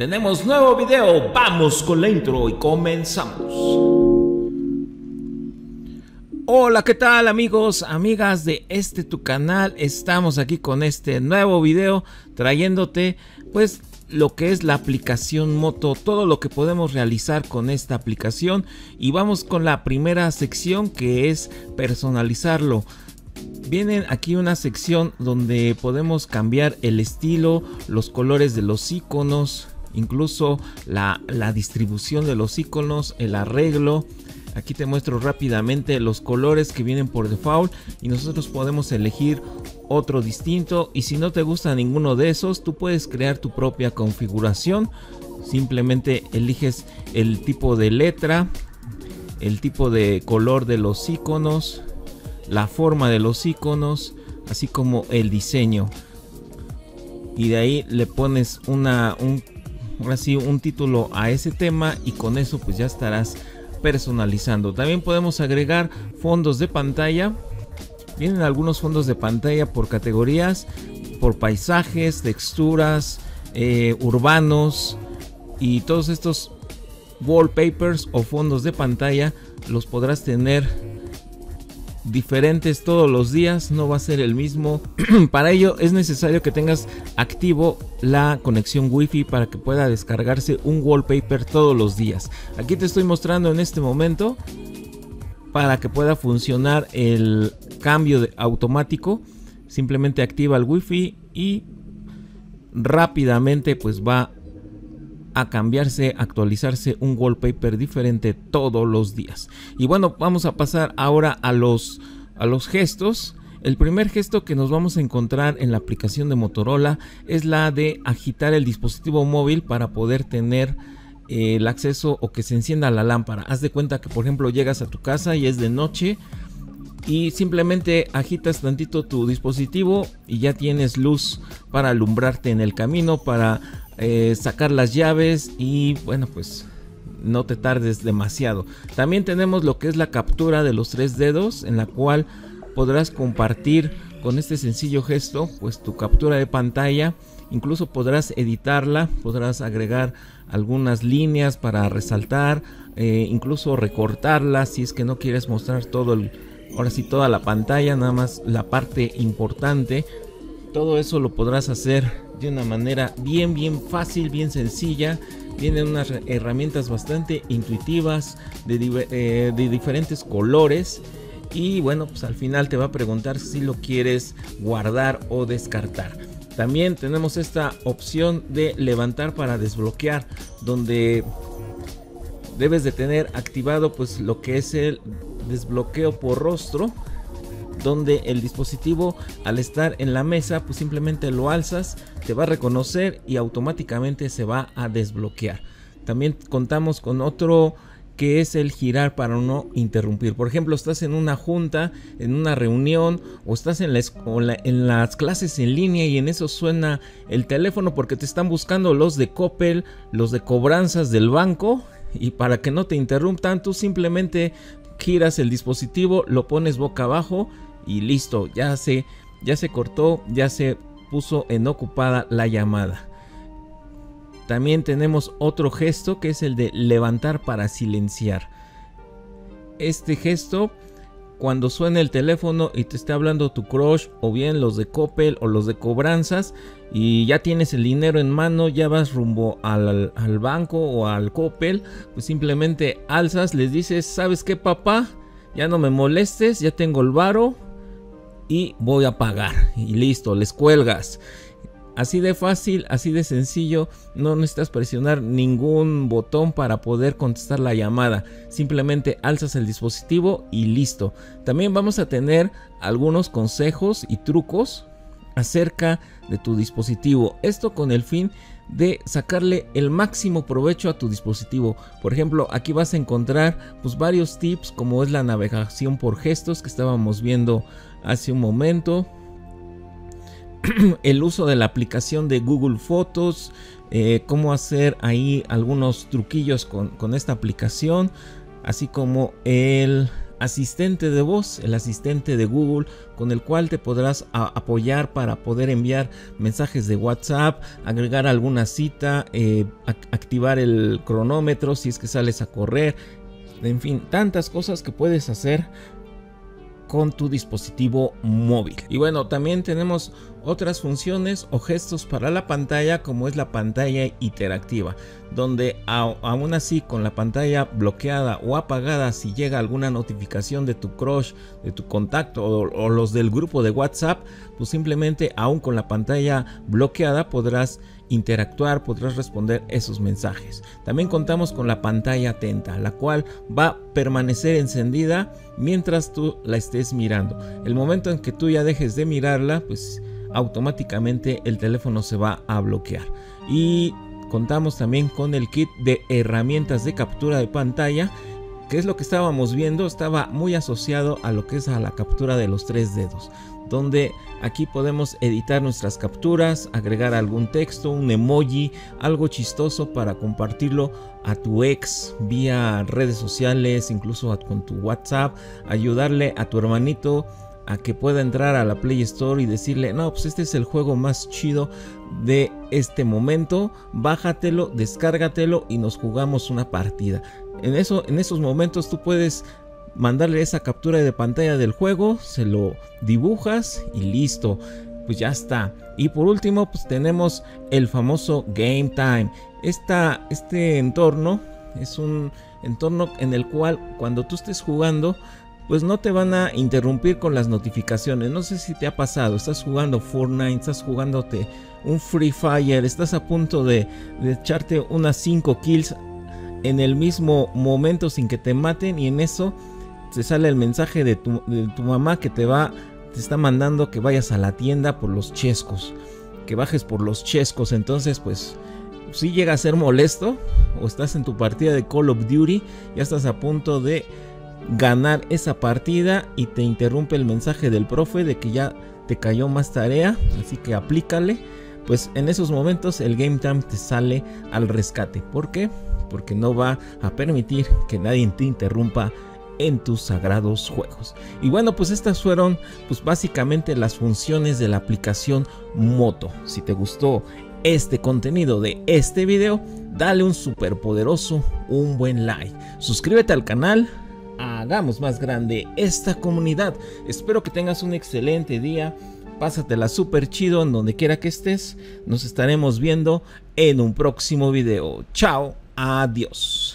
Tenemos nuevo video, vamos con la intro y comenzamos. Hola, ¿qué tal amigos, amigas de este tu canal? Estamos aquí con este nuevo video trayéndote pues lo que es la aplicación Moto, todo lo que podemos realizar con esta aplicación y vamos con la primera sección que es personalizarlo. Viene aquí una sección donde podemos cambiar el estilo, los colores de los iconos, incluso la, distribución de los iconos, el arreglo. Aquí te muestro rápidamente los colores que vienen por default y nosotros podemos elegir otro distinto. Y si no te gusta ninguno de esos tú puedes crear tu propia configuración. Simplemente eliges el tipo de letra el tipo de color de los iconos la forma de los iconos así como el diseño. Y de ahí le pones una un ahora sí un título a ese tema y con eso pues ya estarás personalizando. También podemos agregar fondos de pantalla. Vienen algunos fondos de pantalla por categorías, por paisajes, texturas, eh, urbanos y todos estos wallpapers o fondos de pantalla los podrás tener diferentes todos los días, no va a ser el mismo. para ello es necesario que tengas activo la conexión wifi para que pueda descargarse un wallpaper todos los días. Aquí te estoy mostrando en este momento para que pueda funcionar el cambio de automático. Simplemente activa el wifi y rápidamente pues va a cambiarse, actualizarse un wallpaper diferente todos los días. Y bueno, vamos a pasar ahora a los, a los gestos. El primer gesto que nos vamos a encontrar en la aplicación de Motorola es la de agitar el dispositivo móvil para poder tener eh, el acceso o que se encienda la lámpara. Haz de cuenta que por ejemplo llegas a tu casa y es de noche y simplemente agitas tantito tu dispositivo y ya tienes luz para alumbrarte en el camino, para eh, sacar las llaves y bueno pues no te tardes demasiado. También tenemos lo que es la captura de los tres dedos en la cual podrás compartir con este sencillo gesto pues tu captura de pantalla. Incluso podrás editarla, podrás agregar algunas líneas para resaltar, eh, incluso recortarla si es que no quieres mostrar todo el, ahora sí toda la pantalla, nada más la parte importante. Todo eso lo podrás hacer de una manera bien, bien fácil, bien sencilla. Tienen unas herramientas bastante intuitivas de, eh, de diferentes colores. Y bueno, pues al final te va a preguntar si lo quieres guardar o descartar. También tenemos esta opción de levantar para desbloquear, donde debes de tener activado pues lo que es el desbloqueo por rostro donde el dispositivo al estar en la mesa pues simplemente lo alzas, te va a reconocer y automáticamente se va a desbloquear. También contamos con otro que es el girar para no interrumpir. Por ejemplo, estás en una junta, en una reunión o estás en, la en las clases en línea y en eso suena el teléfono porque te están buscando los de Coppel, los de cobranzas del banco y para que no te interrumpan tú simplemente giras el dispositivo, lo pones boca abajo y listo, ya se, ya se cortó, ya se puso en ocupada la llamada. También tenemos otro gesto que es el de levantar para silenciar. Este gesto, cuando suena el teléfono y te está hablando tu crush o bien los de Coppel o los de cobranzas y ya tienes el dinero en mano, ya vas rumbo al, al banco o al Coppel, pues simplemente alzas, les dices, ¿sabes qué papá? Ya no me molestes, ya tengo el varo, y voy a pagar. Y listo, les cuelgas. Así de fácil, así de sencillo, no necesitas presionar ningún botón para poder contestar la llamada. Simplemente alzas el dispositivo y listo. También vamos a tener algunos consejos y trucos acerca de tu dispositivo. Esto con el fin de sacarle el máximo provecho a tu dispositivo. Por ejemplo, aquí vas a encontrar pues varios tips como es la navegación por gestos que estábamos viendo hace un momento. el uso de la aplicación de Google Fotos, eh, cómo hacer ahí algunos truquillos con, esta aplicación, así como el asistente de voz, el asistente de Google, con el cual te podrás apoyar para poder enviar mensajes de WhatsApp, agregar alguna cita, eh, activar el cronómetro si es que sales a correr, en fin, tantas cosas que puedes hacer con tu dispositivo móvil. Y bueno, también tenemos otras funciones o gestos para la pantalla como es la pantalla interactiva, donde aún así con la pantalla bloqueada o apagada si llega alguna notificación de tu crush, de tu contacto o, los del grupo de WhatsApp, pues simplemente aún con la pantalla bloqueada podrás interactuar, podrás responder esos mensajes. También contamos con la pantalla atenta, la cual va a permanecer encendida mientras tú la estés mirando. El momento en que tú ya dejes de mirarla, pues automáticamente el teléfono se va a bloquear. Y contamos también con el kit de herramientas de captura de pantalla que es lo que estábamos viendo, estaba muy asociado a lo que es a la captura de los tres dedos donde aquí podemos editar nuestras capturas, agregar algún texto, un emoji, algo chistoso para compartirlo a tu ex vía redes sociales, incluso con tu WhatsApp, ayudarle a tu hermanito a que pueda entrar a la Play Store y decirle, no, pues este es el juego más chido de este momento, bájatelo, descárgatelo y nos jugamos una partida. En, eso, en esos momentos tú puedes mandarle esa captura de pantalla del juego, se lo dibujas y listo. Pues ya está. Y por último, pues tenemos el famoso Game Time. Esta, este entorno es un entorno en el cual cuando tú estés jugando, pues no te van a interrumpir con las notificaciones. No sé si te ha pasado, estás jugando Fortnite, estás jugándote un Free Fire, estás a punto de, de echarte unas 5 kills en el mismo momento sin que te maten y en eso te sale el mensaje de tu, mamá que te va, te está mandando que vayas a la tienda por los chescos, que bajes por los chescos, entonces pues si llega a ser molesto o estás en tu partida de Call of Duty, ya estás a punto de ganar esa partida y te interrumpe el mensaje del profe de que ya te cayó más tarea, así que aplícale. Pues en esos momentos el Game Time te sale al rescate. ¿Por qué? Porque no va a permitir que nadie te interrumpa en tus sagrados juegos. Y bueno, pues estas fueron pues básicamente las funciones de la aplicación Moto. Si te gustó este contenido de este video, dale un super poderoso, un buen like. Suscríbete al canal, hagamos más grande esta comunidad. Espero que tengas un excelente día. Pásatela super chido en donde quiera que estés. Nos estaremos viendo en un próximo video. Chao, adiós.